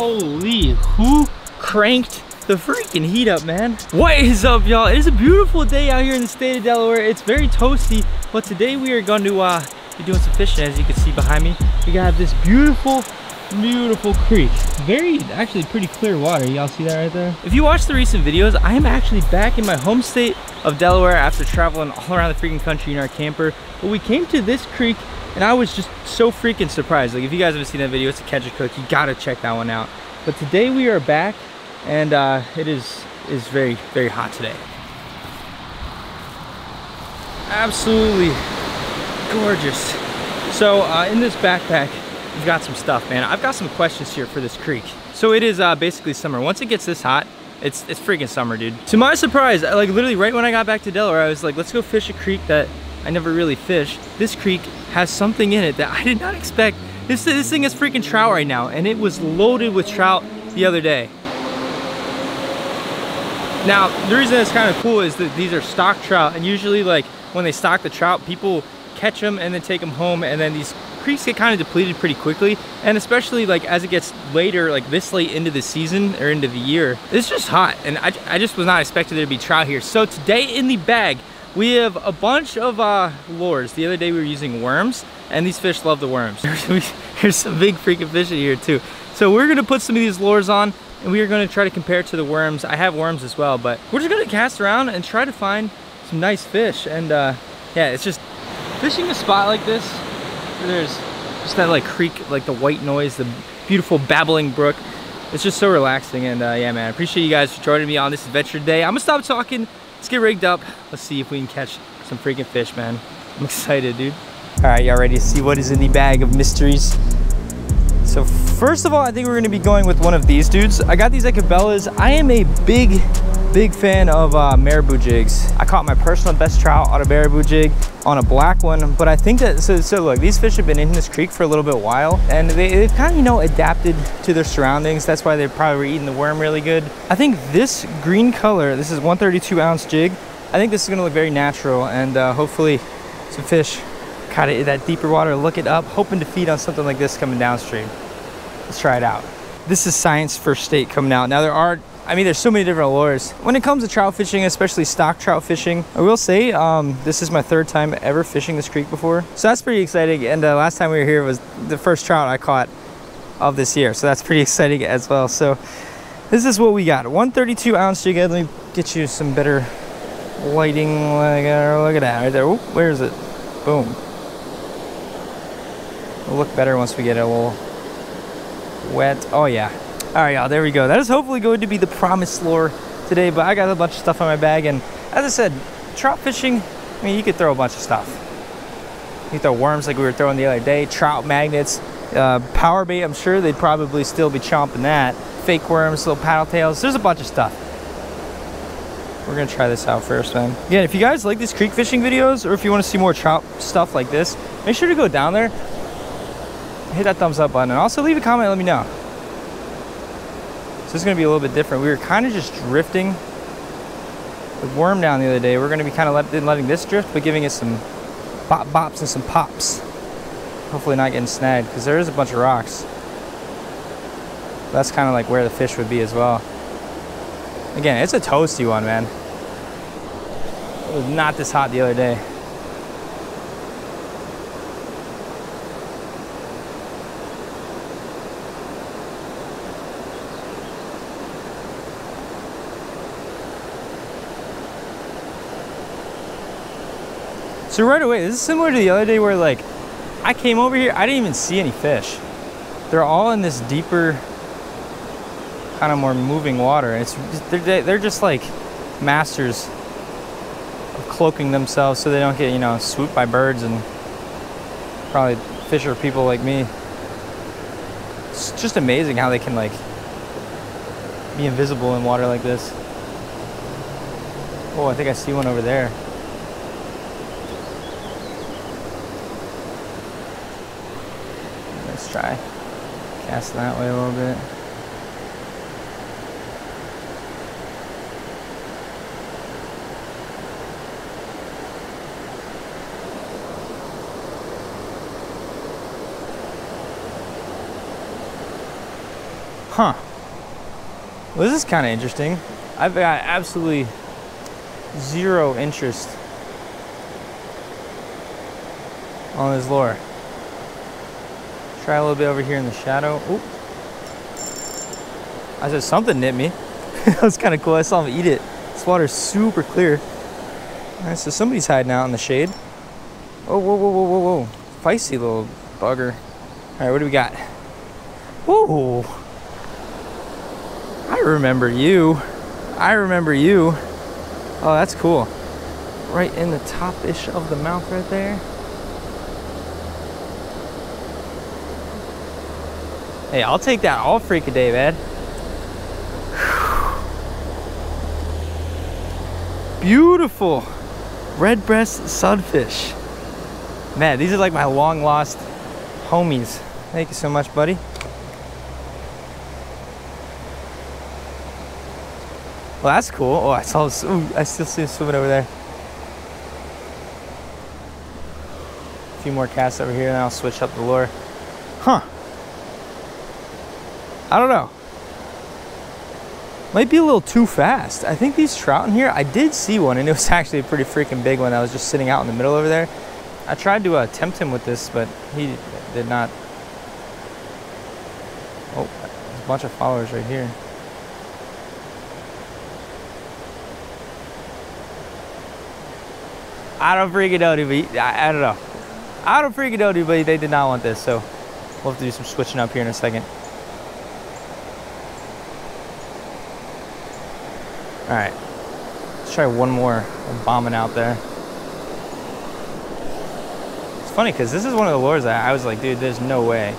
Holy, who cranked the freaking heat up, man? What is up, y'all? It is a beautiful day out here in the state of Delaware. It's very toasty, but today we are going to uh, be doing some fishing, as you can see behind me. We got this beautiful beautiful creek very actually pretty clear water y'all see that right there if you watch the recent videos i am actually back in my home state of delaware after traveling all around the freaking country in our camper but we came to this creek and I was just so freaking surprised. Like if you guys haven't seen that video, it's a catch a cook. You gotta check that one out. But today we are back and uh, it is is very, very hot today. Absolutely gorgeous. So uh, in this backpack, we've got some stuff, man. I've got some questions here for this creek. So it is uh, basically summer. Once it gets this hot, it's it's freaking summer, dude. To my surprise, like literally right when I got back to Delaware, I was like, let's go fish a creek that I never really fished. This creek has something in it that I did not expect. This, this thing is freaking trout right now and it was loaded with trout the other day. Now, the reason it's kind of cool is that these are stock trout and usually like when they stock the trout, people catch them and then take them home and then these creeks get kind of depleted pretty quickly and especially like as it gets later like this late into the season or into the year it's just hot and I, I just was not expecting there to be trout here so today in the bag we have a bunch of uh, lures. The other day we were using worms and these fish love the worms. There's some big freaking fish in here too. So we're gonna put some of these lures on and we are gonna try to compare to the worms. I have worms as well, but we're just gonna cast around and try to find some nice fish. And uh, yeah, it's just fishing a spot like this, there's just that like creek, like the white noise, the beautiful babbling brook. It's just so relaxing and uh, yeah, man, I appreciate you guys for joining me on this adventure today. I'm gonna stop talking Let's get rigged up. Let's see if we can catch some freaking fish, man. I'm excited, dude. All right, y'all ready to see what is in the bag of mysteries? So first of all, I think we're gonna be going with one of these dudes. I got these at Cabela's. I am a big, big fan of uh, marabou jigs. I caught my personal best trout on a marabou jig on a black one, but I think that, so, so look, these fish have been in this creek for a little bit while and they, have kind of, you know, adapted to their surroundings. That's why they probably were eating the worm really good. I think this green color, this is 132 ounce jig. I think this is gonna look very natural and uh, hopefully some fish kind of that deeper water, look it up, hoping to feed on something like this coming downstream. Let's try it out. This is Science First State coming out. Now there are I mean, there's so many different lures. When it comes to trout fishing, especially stock trout fishing, I will say um, this is my third time ever fishing this creek before. So that's pretty exciting. And uh, last time we were here was the first trout I caught of this year. So that's pretty exciting as well. So this is what we got. 132 ounce jig. Let me get you some better lighting. Look at that right there. Oop, where is it? Boom. It'll look better once we get it a little wet. Oh yeah, all right, y'all, there we go. That is hopefully going to be the promised lure today, but I got a bunch of stuff in my bag. And as I said, trout fishing, I mean, you could throw a bunch of stuff. You throw worms like we were throwing the other day, trout magnets, uh, power bait, I'm sure they'd probably still be chomping that. Fake worms, little paddle tails, there's a bunch of stuff. We're gonna try this out first, man. Again, if you guys like these creek fishing videos, or if you wanna see more trout stuff like this, make sure to go down there, hit that thumbs up button, and also leave a comment, let me know. So this is gonna be a little bit different. We were kind of just drifting the worm down the other day. We're gonna be kind of let, letting this drift, but giving it some bop bops and some pops. Hopefully not getting snagged, because there is a bunch of rocks. That's kind of like where the fish would be as well. Again, it's a toasty one, man. It was not this hot the other day. So right away, this is similar to the other day where like, I came over here, I didn't even see any fish. They're all in this deeper, kind of more moving water. It's they're, they're just like masters of cloaking themselves so they don't get, you know, swooped by birds and probably fisher people like me. It's just amazing how they can like be invisible in water like this. Oh, I think I see one over there. try that way a little bit. Huh. Well, this is kind of interesting. I've got absolutely zero interest on this lure. Try a little bit over here in the shadow. Oop. I said something nipped me. that was kind of cool. I saw him eat it. This water's super clear. All right, so somebody's hiding out in the shade. Oh, whoa, whoa, whoa, whoa, whoa. Feisty little bugger. All right, what do we got? Whoa. I remember you. I remember you. Oh, that's cool. Right in the top-ish of the mouth right there. Hey, I'll take that all freak a day, man. Beautiful red breast sunfish. Man, these are like my long lost homies. Thank you so much, buddy. Well, that's cool. Oh, I saw. Ooh, I still see him swimming over there. A few more casts over here, and I'll switch up the lure. Huh. I don't know. Might be a little too fast. I think these trout in here, I did see one, and it was actually a pretty freaking big one I was just sitting out in the middle over there. I tried to uh, tempt him with this, but he did not. Oh, there's a bunch of followers right here. I don't freaking know, but I, I don't know. I don't freaking know, but they did not want this, so we'll have to do some switching up here in a second. All right, let's try one more bombing out there. It's funny because this is one of the lures that I was like, dude, there's no way.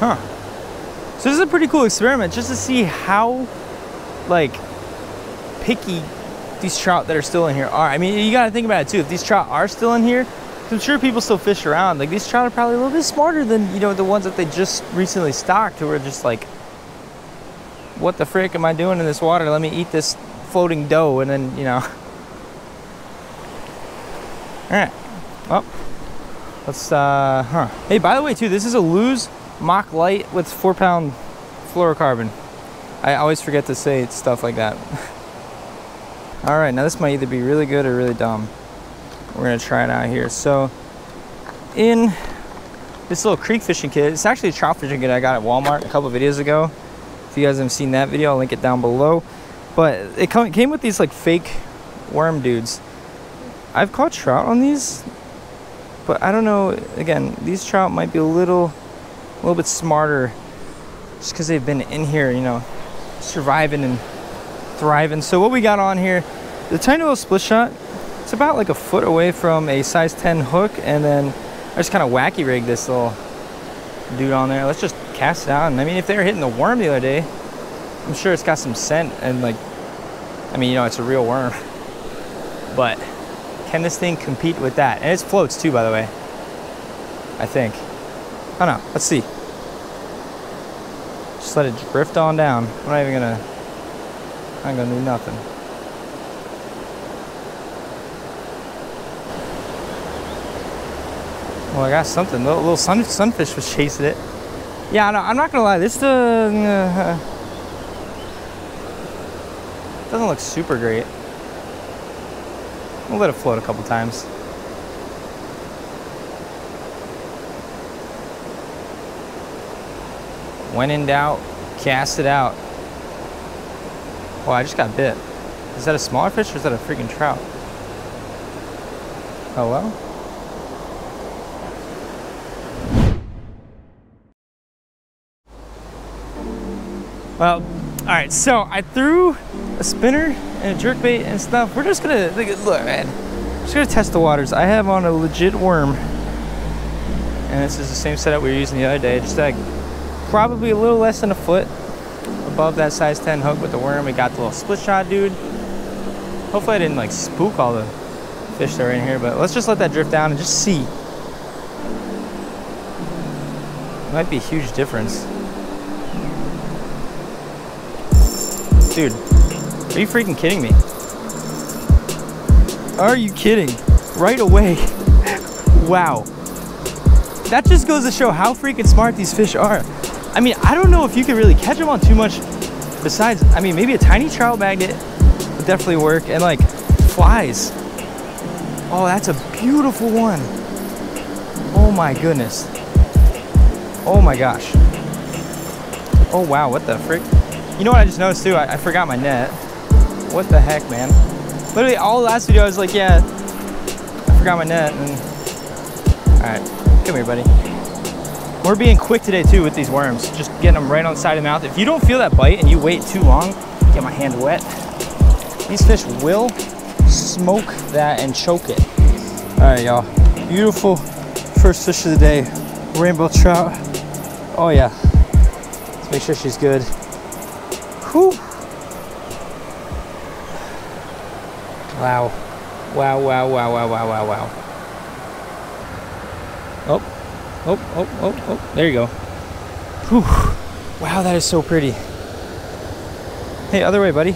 Huh. So this is a pretty cool experiment just to see how, like, picky these trout that are still in here are. I mean, you got to think about it too. If these trout are still in here, I'm sure people still fish around. Like these trout are probably a little bit smarter than you know the ones that they just recently stocked, who are just like, "What the frick am I doing in this water? Let me eat this floating dough," and then you know. All right. Well, let's. uh Huh. Hey, by the way, too, this is a Lew's Mach Light with four pound fluorocarbon. I always forget to say stuff like that. All right, now this might either be really good or really dumb. We're gonna try it out here. So in this little creek fishing kit, it's actually a trout fishing kit I got at Walmart a couple videos ago. You guys haven't seen that video, I'll link it down below. But it came with these like fake worm dudes. I've caught trout on these, but I don't know, again, these trout might be a little, a little bit smarter just because they've been in here, you know, surviving and thriving. So what we got on here, the tiny little split shot, it's about like a foot away from a size 10 hook and then I just kind of wacky rig this little dude on there. Let's just cast out. I mean, if they were hitting the worm the other day, I'm sure it's got some scent and like, I mean, you know, it's a real worm. But can this thing compete with that? And it floats too, by the way. I think. I don't know. Let's see. Just let it drift on down. I'm not even gonna I'm gonna do nothing. Well, I got something. Little, little sun, sunfish was chasing it. Yeah, no, I'm not gonna lie. This uh, uh, doesn't look super great. We'll let it float a couple times. When in doubt, cast it out. Oh, I just got bit. Is that a smaller fish or is that a freaking trout? Oh well. Well, all right, so I threw a spinner and a jerkbait and stuff. We're just gonna, look, look man, just gonna test the waters. I have on a legit worm. And this is the same setup we were using the other day. Just like probably a little less than a foot above that size 10 hook with the worm. We got the little split shot dude. Hopefully I didn't like spook all the fish that are in here, but let's just let that drift down and just see. Might be a huge difference. Dude, are you freaking kidding me? Are you kidding? Right away. wow. that just goes to show how freaking smart these fish are. I mean, I don't know if you could really catch them on too much besides, I mean, maybe a tiny trout magnet would definitely work and like flies. Oh, that's a beautiful one. Oh my goodness. Oh my gosh. Oh wow, what the frick? You know what I just noticed too? I, I forgot my net. What the heck, man? Literally all last video I was like, yeah, I forgot my net and all right, come here, buddy. We're being quick today too with these worms, just getting them right on the side of the mouth. If you don't feel that bite and you wait too long, get my hand wet, these fish will smoke that and choke it. All right, y'all. Beautiful first fish of the day, rainbow trout. Oh yeah. Let's make sure she's good. Whew. Wow. Wow, wow, wow, wow, wow, wow, wow. Oh, oh, oh, oh, oh, there you go. Whew. Wow, that is so pretty. Hey, other way, buddy.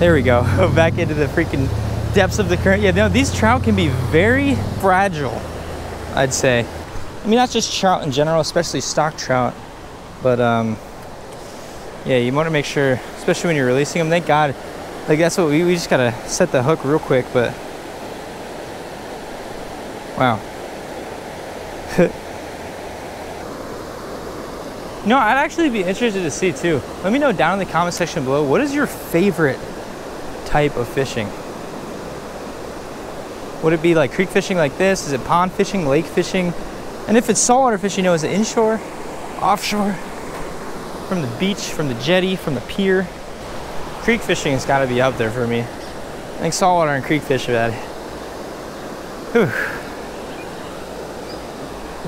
There we go. Back into the freaking depths of the current. Yeah, no, these trout can be very fragile, I'd say. I mean, not just trout in general, especially stock trout, but um, yeah, you want to make sure, especially when you're releasing them. Thank God, like that's what we, we just gotta set the hook real quick, but wow. know, I'd actually be interested to see too. Let me know down in the comment section below, what is your favorite type of fishing? Would it be like creek fishing like this? Is it pond fishing, lake fishing? And if it's saltwater fishing, you know, is it inshore, offshore? from the beach, from the jetty, from the pier. Creek fishing has got to be up there for me. I think saltwater and creek fish are bad. Whew.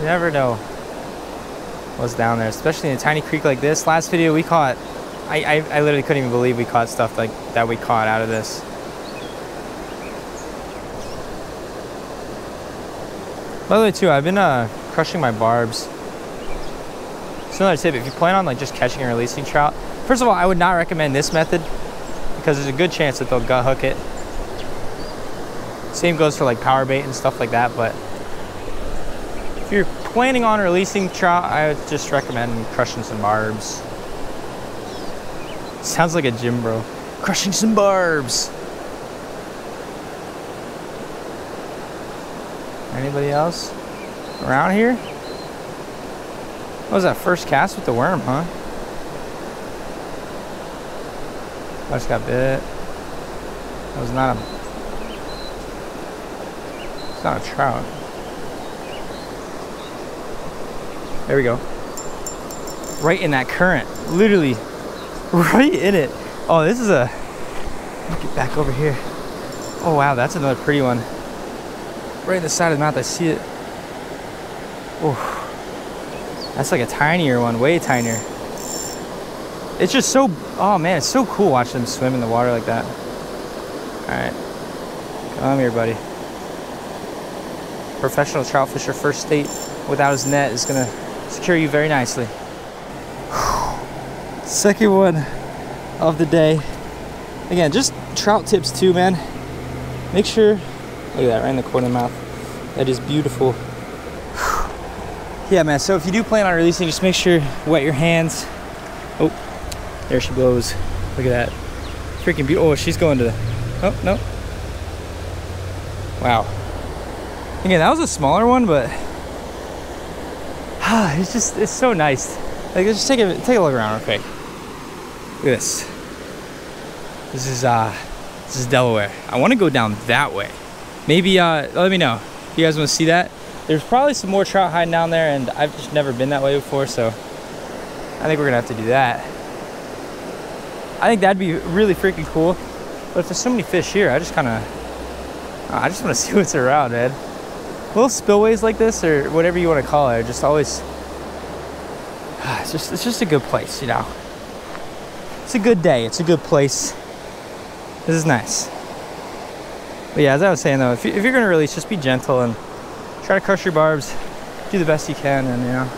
You never know what's down there, especially in a tiny creek like this. Last video we caught, I, I, I literally couldn't even believe we caught stuff like that we caught out of this. By the way, too, I've been uh, crushing my barbs so another tip, if you plan on like just catching and releasing trout, first of all, I would not recommend this method because there's a good chance that they'll gut hook it. Same goes for like power bait and stuff like that, but if you're planning on releasing trout, I would just recommend crushing some barbs. Sounds like a gym bro. Crushing some barbs. Anybody else around here? What was that first cast with the worm, huh? I just got bit. That was not a... It's not a trout. There we go. Right in that current. Literally. Right in it. Oh, this is a... Get back over here. Oh, wow. That's another pretty one. Right in the side of the mouth. I see it. Oh. That's like a tinier one, way tinier. It's just so, oh man, it's so cool watching them swim in the water like that. All right, come here, buddy. Professional trout fisher first state without his net is gonna secure you very nicely. Second one of the day. Again, just trout tips too, man. Make sure, look at that, right in the corner of the mouth. That is beautiful yeah, man. So if you do plan on releasing, just make sure wet your hands. Oh, there she blows. Look at that. Freaking beautiful. Oh, she's going to the, oh, no. Wow. Again, that was a smaller one, but ah, it's just, it's so nice. Like, let's just take a, take a look around real quick. Look at this. This is, uh, this is Delaware. I want to go down that way. Maybe, uh, let me know. You guys want to see that? There's probably some more trout hiding down there and I've just never been that way before, so I think we're gonna have to do that. I think that'd be really freaking cool. But if there's so many fish here, I just kinda, ah, I just wanna see what's around, man. Little spillways like this or whatever you wanna call it, just always, it's just, it's just a good place, you know? It's a good day, it's a good place. This is nice. But yeah, as I was saying though, if, you, if you're gonna release, just be gentle and try to crush your barbs, do the best you can, and you know,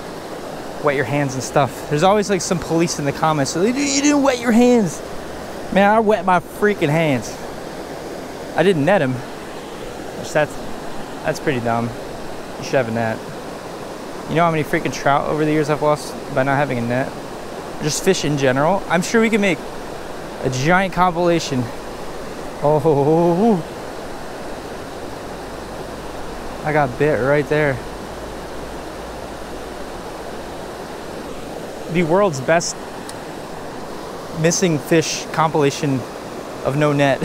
wet your hands and stuff. There's always like some police in the comments. So, you didn't wet your hands. Man, I wet my freaking hands. I didn't net him. Which that's, that's pretty dumb. You should have a net. You know how many freaking trout over the years I've lost by not having a net? Just fish in general. I'm sure we can make a giant compilation. Oh, I got bit right there. The world's best missing fish compilation of no net.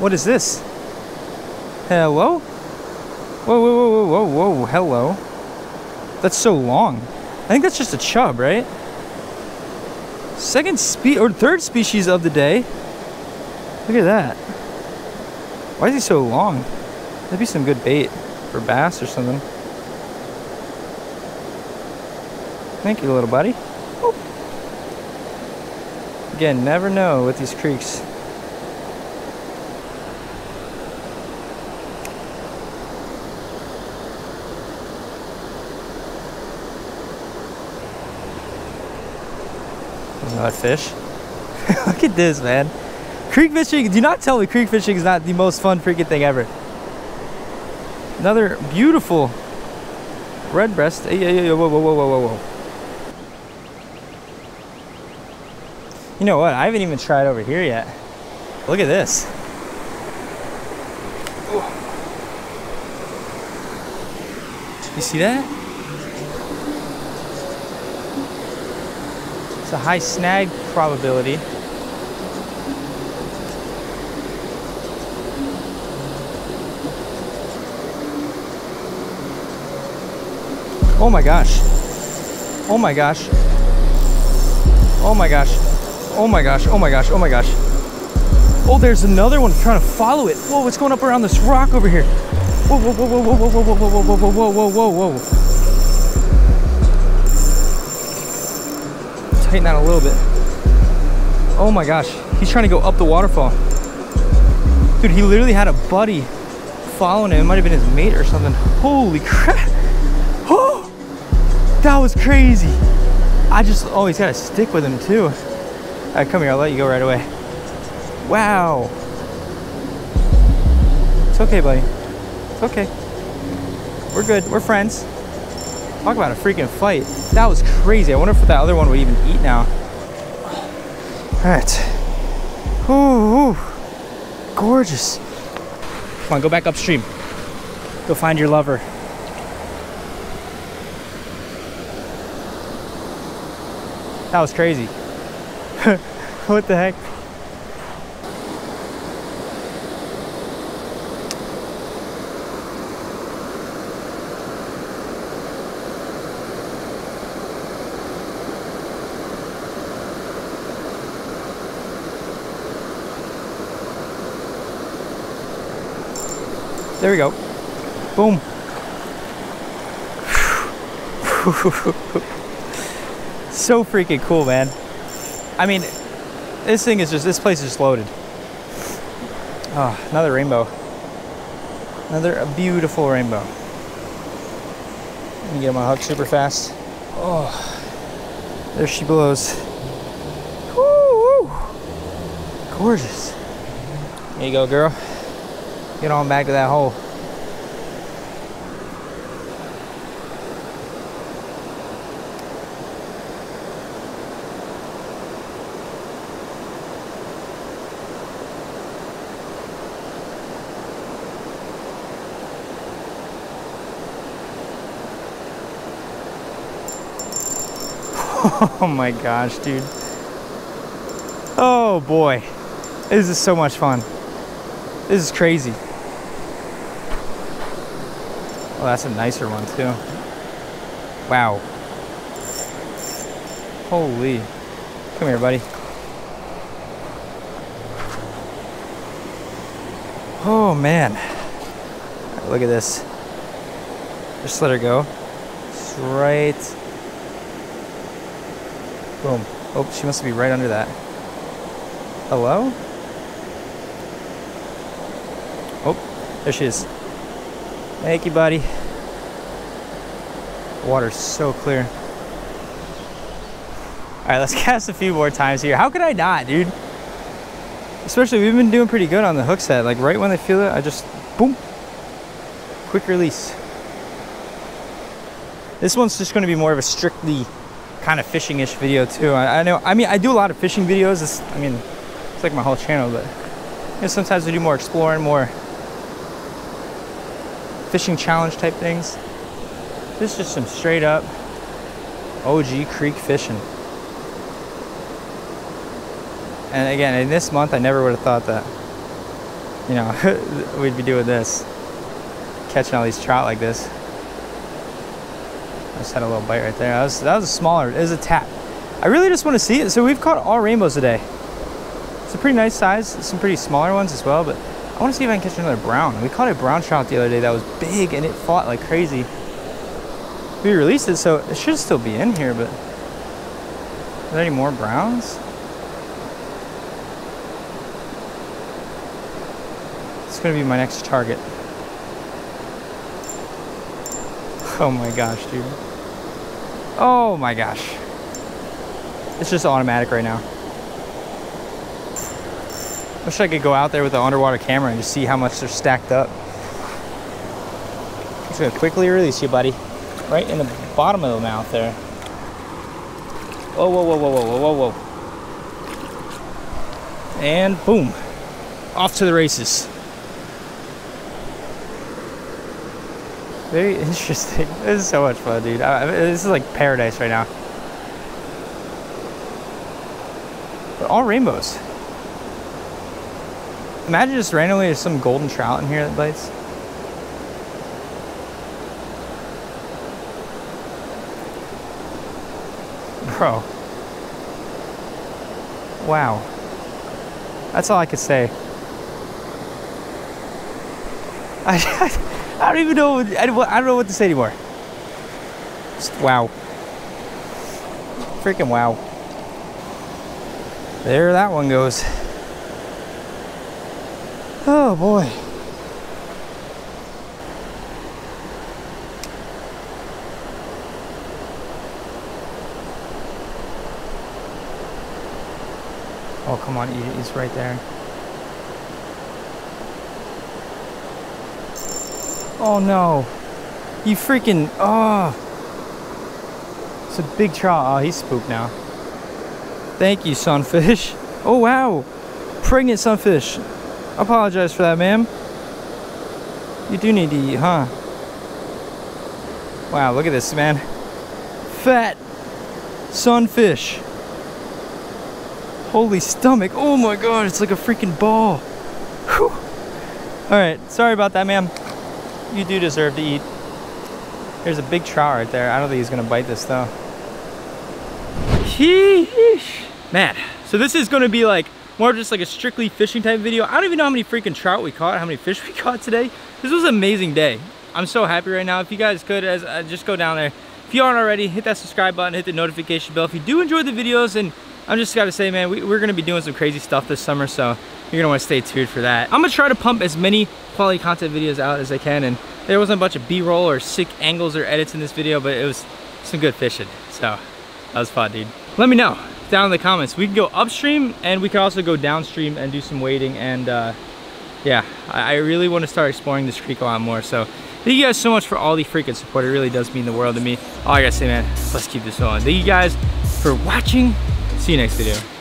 what is this? Hello? Whoa, whoa, whoa, whoa, whoa, whoa, hello. That's so long. I think that's just a chub, right? Second spe or third species of the day. Look at that. Why is he so long? That'd be some good bait for bass or something. Thank you, little buddy. Again, never know with these creeks. Another fish. Look at this, man. Creek fishing, do not tell me creek fishing is not the most fun freaking thing ever. Another beautiful red breast. Hey, hey, hey, whoa, whoa, whoa, whoa, whoa. You know what? I haven't even tried over here yet. Look at this. You see that? It's a high snag probability. Oh my gosh. Oh my gosh. Oh my gosh. Oh my gosh. Oh my gosh. Oh my gosh. Oh, there's another one trying to follow it. Whoa, what's going up around this rock over here? Whoa, whoa, whoa, whoa, whoa, whoa, whoa, whoa, whoa, whoa, whoa, whoa, whoa, whoa. Tighten that a little bit. Oh my gosh. He's trying to go up the waterfall. Dude, he literally had a buddy following him. It might have been his mate or something. Holy crap. Oh, That was crazy. I just oh, always gotta stick with him too. All right, come here, I'll let you go right away. Wow. It's okay, buddy. It's okay. We're good, we're friends. Talk about a freaking fight. That was crazy. I wonder if that other one would even eat now. All right. Ooh, ooh. gorgeous. Come on, go back upstream. Go find your lover. That was crazy. what the heck? There we go. Boom. so freaking cool, man. I mean, this thing is just, this place is just loaded. Oh, another rainbow. Another beautiful rainbow. Let me get my hook super fast. Oh, there she blows. Woo, Gorgeous. There you go, girl. Get on back to that hole. Oh my gosh, dude. Oh boy. This is so much fun. This is crazy. Oh, that's a nicer one too. Wow. Holy. Come here, buddy. Oh man. Look at this. Just let her go. It's right Boom. Oh, she must be right under that. Hello? Oh, there she is. Thank you, buddy. Water's so clear. All right, let's cast a few more times here. How could I not, dude? Especially, we've been doing pretty good on the hook set. Like right when they feel it, I just, boom, quick release. This one's just gonna be more of a strictly kind of fishing-ish video too. I, I, know, I mean, I do a lot of fishing videos. It's, I mean, it's like my whole channel, but you know, sometimes we do more exploring, more fishing challenge type things. This is just some straight up OG creek fishing. And again, in this month, I never would have thought that, you know, we'd be doing this, catching all these trout like this. I just had a little bite right there. That was, that was a smaller, it was a tap. I really just want to see it. So we've caught all rainbows today. It's a pretty nice size, some pretty smaller ones as well, but I want to see if I can catch another brown. We caught a brown trout the other day that was big and it fought like crazy. We released it, so it should still be in here, but are there any more browns? It's gonna be my next target. Oh my gosh, dude. Oh my gosh. It's just automatic right now. Wish I could go out there with an underwater camera and just see how much they're stacked up. Just gonna quickly release you, buddy. Right in the bottom of the mouth there. Whoa, whoa, whoa, whoa, whoa, whoa, whoa. And boom. Off to the races. Very interesting. This is so much fun, dude. I, this is like paradise right now. But all rainbows. Imagine just randomly there's some golden trout in here that bites. Bro. Wow. That's all I could say. I, I don't even know. I don't, I don't know what to say anymore. Just wow. Freaking wow. There that one goes. Oh boy. Oh, come on, he's right there. Oh no. You freaking, oh. It's a big trout. Oh, he's spooked now. Thank you, sunfish. Oh wow. Pregnant sunfish. Apologize for that, ma'am. You do need to eat, huh? Wow, look at this, man. Fat sunfish. Holy stomach. Oh my god, it's like a freaking ball. Whew. All right, sorry about that, ma'am. You do deserve to eat. There's a big trout right there. I don't think he's gonna bite this though. Sheesh. Man, so this is gonna be like more just like a strictly fishing type video. I don't even know how many freaking trout we caught, how many fish we caught today. This was an amazing day. I'm so happy right now. If you guys could, as uh, just go down there. If you aren't already, hit that subscribe button, hit the notification bell. If you do enjoy the videos, and I'm just gotta say, man, we, we're gonna be doing some crazy stuff this summer, so you're gonna wanna stay tuned for that. I'm gonna try to pump as many quality content videos out as I can, and there wasn't a bunch of b-roll or sick angles or edits in this video, but it was some good fishing. So that was fun, dude. Let me know down in the comments. We can go upstream and we can also go downstream and do some wading. And uh, yeah, I, really want to start exploring this creek a lot more. So thank you guys so much for all the freaking support. It really does mean the world to me. All I gotta say, man, let's keep this going. Thank you guys for watching. See you next video.